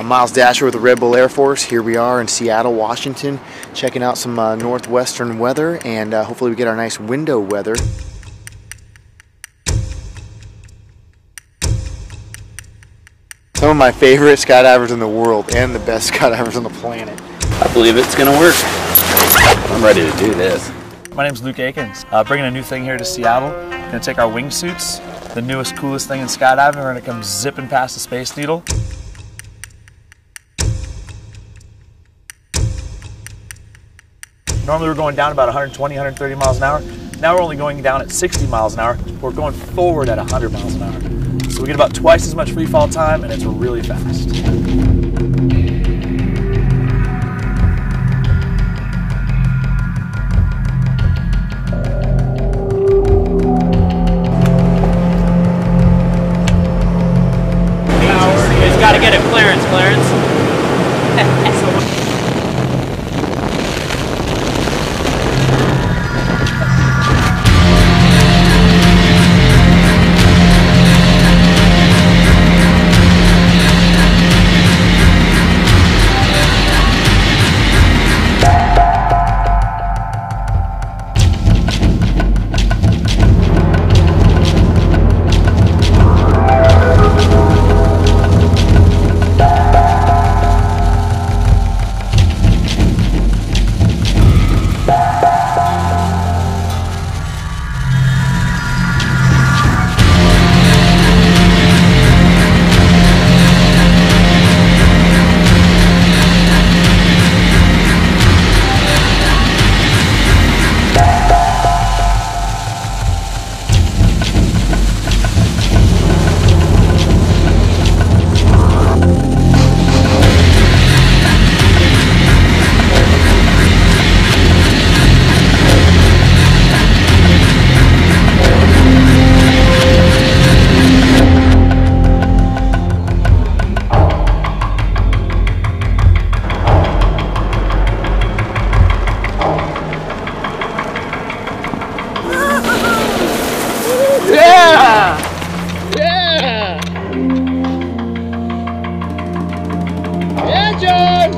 I'm Miles Daisher with the Red Bull Air Force. Here we are in Seattle, Washington, checking out some uh, northwestern weather, and uh, hopefully we get our nice window weather. Some of my favorite skydivers in the world and the best skydivers on the planet. I believe it's gonna work. I'm ready to do this. My name's Luke Aikins. Uh, bringing a new thing here to Seattle. Gonna take our wingsuits, the newest, coolest thing in skydiving. We're gonna come zipping past the Space Needle. Normally we're going down about 120, 130 miles an hour. Now we're only going down at 60 miles an hour. We're going forward at 100 miles an hour. So we get about twice as much free fall time and it's really fast. got to get it clearance, clearance. John!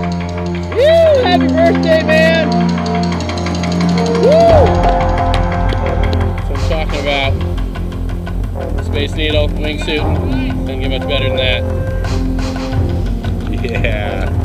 Woo! Happy birthday, man! Woo! So I'm talking about Space Needle wingsuit. Doesn't get much better than that. Yeah.